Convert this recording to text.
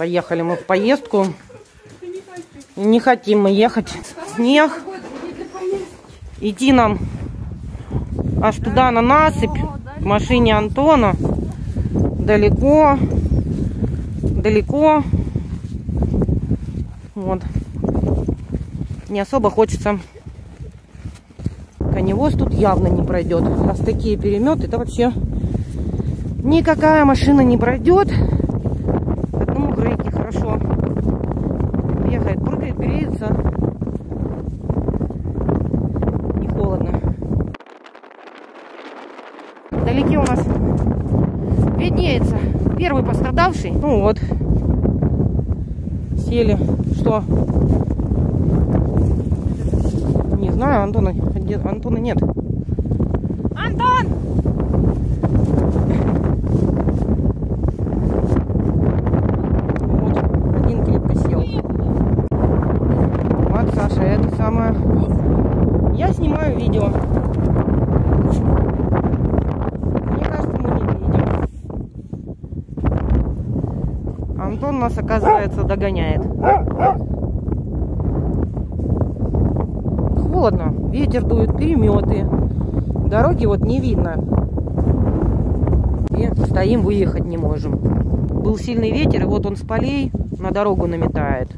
Поехали мы в поездку. Не хотим мы ехать. Снег. Идти нам аж туда на насыпь, к машине Антона. Далеко. Далеко. Вот. Не особо хочется. Коневоз тут явно не пройдет. Нас такие переметы, это вообще никакая машина не пройдет. Ехает, прыгает, греется. Не холодно. Вдалеке у нас виднеется первый пострадавший. Ну вот. Сели. Что? Не знаю, Антона, Антона нет. Антон! Вот, один крепко сел. Вот, Саша, это самое. Я снимаю видео. Мне кажется, мы не видим. Антон нас, оказывается, догоняет. Холодно, ветер дует, переметы. Дороги вот не видно. И стоим, выехать не можем. Был сильный ветер, и вот он с полей на дорогу наметает.